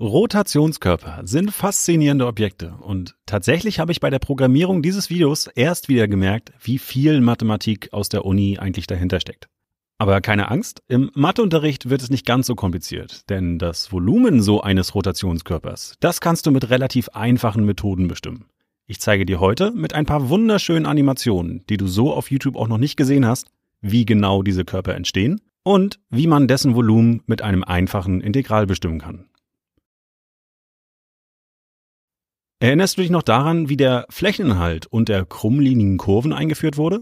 Rotationskörper sind faszinierende Objekte und tatsächlich habe ich bei der Programmierung dieses Videos erst wieder gemerkt, wie viel Mathematik aus der Uni eigentlich dahinter steckt. Aber keine Angst, im Matheunterricht wird es nicht ganz so kompliziert, denn das Volumen so eines Rotationskörpers, das kannst du mit relativ einfachen Methoden bestimmen. Ich zeige dir heute mit ein paar wunderschönen Animationen, die du so auf YouTube auch noch nicht gesehen hast, wie genau diese Körper entstehen und wie man dessen Volumen mit einem einfachen Integral bestimmen kann. Erinnerst du dich noch daran, wie der Flächeninhalt unter krummlinigen Kurven eingeführt wurde?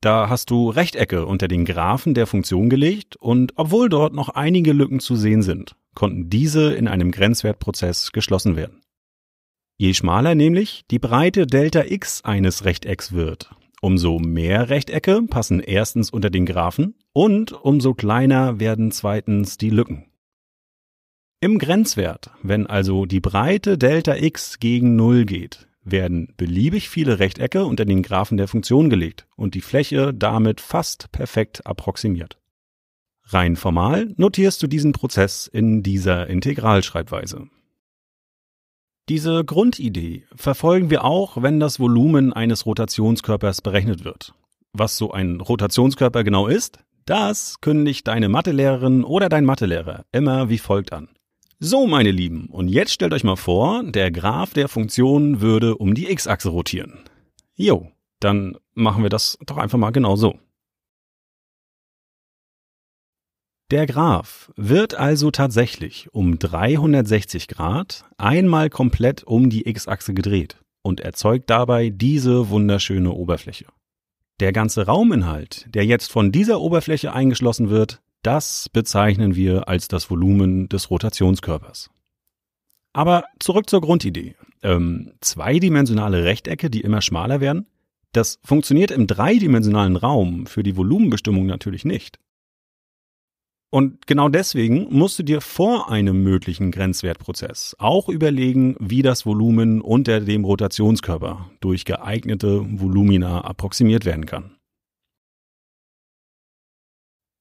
Da hast du Rechtecke unter den Graphen der Funktion gelegt und obwohl dort noch einige Lücken zu sehen sind, konnten diese in einem Grenzwertprozess geschlossen werden. Je schmaler nämlich die Breite Delta x eines Rechtecks wird, umso mehr Rechtecke passen erstens unter den Graphen und umso kleiner werden zweitens die Lücken. Im Grenzwert, wenn also die Breite Delta x gegen 0 geht, werden beliebig viele Rechtecke unter den Graphen der Funktion gelegt und die Fläche damit fast perfekt approximiert. Rein formal notierst du diesen Prozess in dieser Integralschreibweise. Diese Grundidee verfolgen wir auch, wenn das Volumen eines Rotationskörpers berechnet wird. Was so ein Rotationskörper genau ist, das kündigt deine Mathelehrerin oder dein Mathelehrer immer wie folgt an. So, meine Lieben, und jetzt stellt euch mal vor, der Graph der Funktion würde um die x-Achse rotieren. Jo, dann machen wir das doch einfach mal genau so. Der Graph wird also tatsächlich um 360 Grad einmal komplett um die x-Achse gedreht und erzeugt dabei diese wunderschöne Oberfläche. Der ganze Rauminhalt, der jetzt von dieser Oberfläche eingeschlossen wird, das bezeichnen wir als das Volumen des Rotationskörpers. Aber zurück zur Grundidee. Ähm, zweidimensionale Rechtecke, die immer schmaler werden, das funktioniert im dreidimensionalen Raum für die Volumenbestimmung natürlich nicht. Und genau deswegen musst du dir vor einem möglichen Grenzwertprozess auch überlegen, wie das Volumen unter dem Rotationskörper durch geeignete Volumina approximiert werden kann.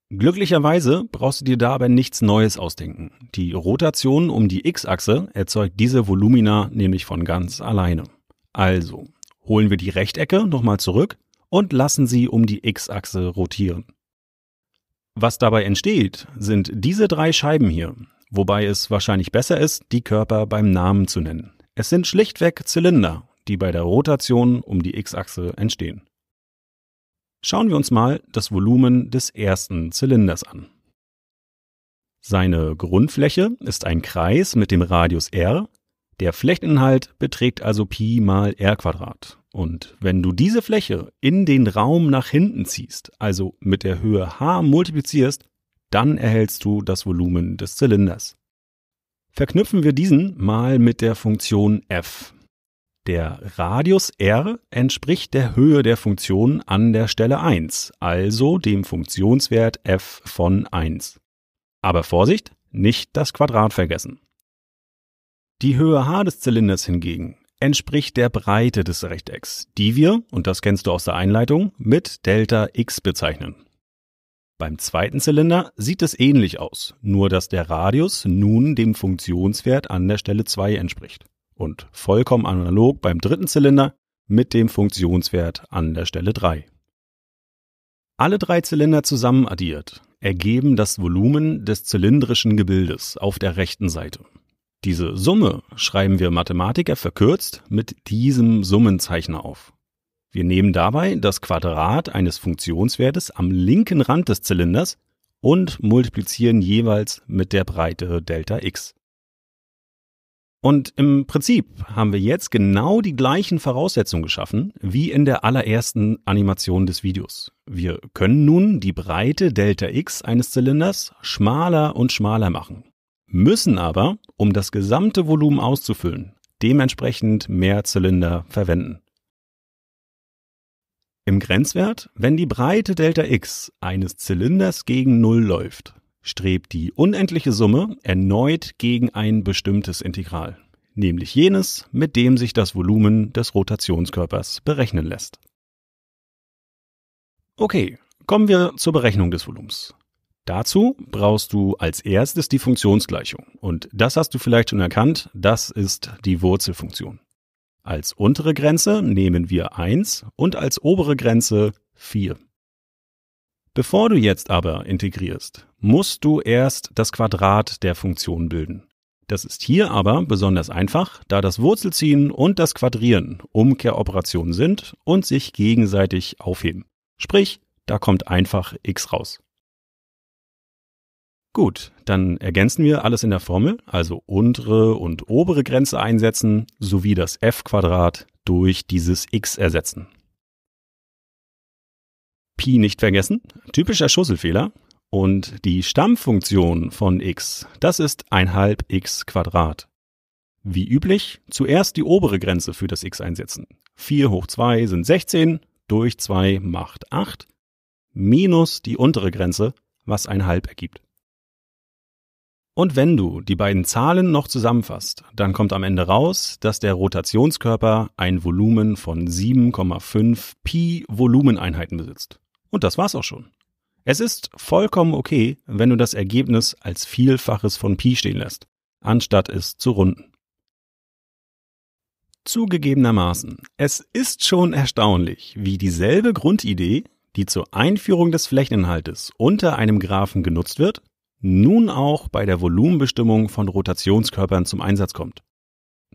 Glücklicherweise brauchst du dir da aber nichts Neues ausdenken. Die Rotation um die x-Achse erzeugt diese Volumina nämlich von ganz alleine. Also holen wir die Rechtecke nochmal zurück und lassen sie um die x-Achse rotieren. Was dabei entsteht, sind diese drei Scheiben hier, wobei es wahrscheinlich besser ist, die Körper beim Namen zu nennen. Es sind schlichtweg Zylinder, die bei der Rotation um die x-Achse entstehen. Schauen wir uns mal das Volumen des ersten Zylinders an. Seine Grundfläche ist ein Kreis mit dem Radius r, der Flächeninhalt beträgt also Pi mal r Quadrat. Und wenn du diese Fläche in den Raum nach hinten ziehst, also mit der Höhe h multiplizierst, dann erhältst du das Volumen des Zylinders. Verknüpfen wir diesen mal mit der Funktion f. Der Radius r entspricht der Höhe der Funktion an der Stelle 1, also dem Funktionswert f von 1. Aber Vorsicht, nicht das Quadrat vergessen. Die Höhe h des Zylinders hingegen entspricht der Breite des Rechtecks, die wir, und das kennst du aus der Einleitung, mit Delta x bezeichnen. Beim zweiten Zylinder sieht es ähnlich aus, nur dass der Radius nun dem Funktionswert an der Stelle 2 entspricht und vollkommen analog beim dritten Zylinder mit dem Funktionswert an der Stelle 3. Alle drei Zylinder zusammen addiert ergeben das Volumen des zylindrischen Gebildes auf der rechten Seite. Diese Summe schreiben wir Mathematiker verkürzt mit diesem Summenzeichner auf. Wir nehmen dabei das Quadrat eines Funktionswertes am linken Rand des Zylinders und multiplizieren jeweils mit der Breite Delta x. Und im Prinzip haben wir jetzt genau die gleichen Voraussetzungen geschaffen wie in der allerersten Animation des Videos. Wir können nun die Breite Delta x eines Zylinders schmaler und schmaler machen, müssen aber, um das gesamte Volumen auszufüllen, dementsprechend mehr Zylinder verwenden. Im Grenzwert, wenn die Breite Delta x eines Zylinders gegen Null läuft, strebt die unendliche Summe erneut gegen ein bestimmtes Integral, nämlich jenes, mit dem sich das Volumen des Rotationskörpers berechnen lässt. Okay, kommen wir zur Berechnung des Volumens. Dazu brauchst du als erstes die Funktionsgleichung. Und das hast du vielleicht schon erkannt, das ist die Wurzelfunktion. Als untere Grenze nehmen wir 1 und als obere Grenze 4. Bevor du jetzt aber integrierst, musst du erst das Quadrat der Funktion bilden. Das ist hier aber besonders einfach, da das Wurzelziehen und das Quadrieren Umkehroperationen sind und sich gegenseitig aufheben. Sprich, da kommt einfach x raus. Gut, dann ergänzen wir alles in der Formel, also untere und obere Grenze einsetzen, sowie das f-Quadrat durch dieses x ersetzen. Pi nicht vergessen, typischer Schusselfehler. Und die Stammfunktion von x, das ist ein halb x Quadrat. Wie üblich, zuerst die obere Grenze für das x einsetzen. 4 hoch 2 sind 16, durch 2 macht 8, minus die untere Grenze, was ein halb ergibt. Und wenn du die beiden Zahlen noch zusammenfasst, dann kommt am Ende raus, dass der Rotationskörper ein Volumen von 7,5 Pi Volumeneinheiten besitzt. Und das war's auch schon. Es ist vollkommen okay, wenn du das Ergebnis als Vielfaches von Pi stehen lässt, anstatt es zu runden. Zugegebenermaßen, es ist schon erstaunlich, wie dieselbe Grundidee, die zur Einführung des Flächeninhaltes unter einem Graphen genutzt wird, nun auch bei der Volumenbestimmung von Rotationskörpern zum Einsatz kommt.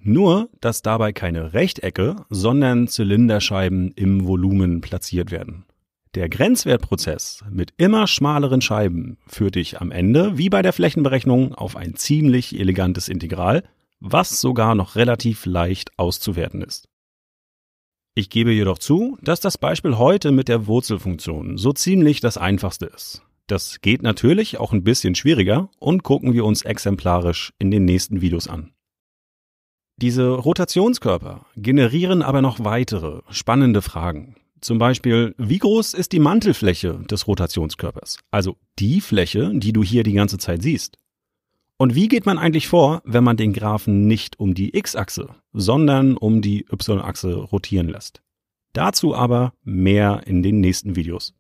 Nur, dass dabei keine Rechtecke, sondern Zylinderscheiben im Volumen platziert werden. Der Grenzwertprozess mit immer schmaleren Scheiben führt dich am Ende, wie bei der Flächenberechnung, auf ein ziemlich elegantes Integral, was sogar noch relativ leicht auszuwerten ist. Ich gebe jedoch zu, dass das Beispiel heute mit der Wurzelfunktion so ziemlich das einfachste ist. Das geht natürlich auch ein bisschen schwieriger und gucken wir uns exemplarisch in den nächsten Videos an. Diese Rotationskörper generieren aber noch weitere spannende Fragen. Zum Beispiel, wie groß ist die Mantelfläche des Rotationskörpers? Also die Fläche, die du hier die ganze Zeit siehst. Und wie geht man eigentlich vor, wenn man den Graphen nicht um die x-Achse, sondern um die y-Achse rotieren lässt? Dazu aber mehr in den nächsten Videos.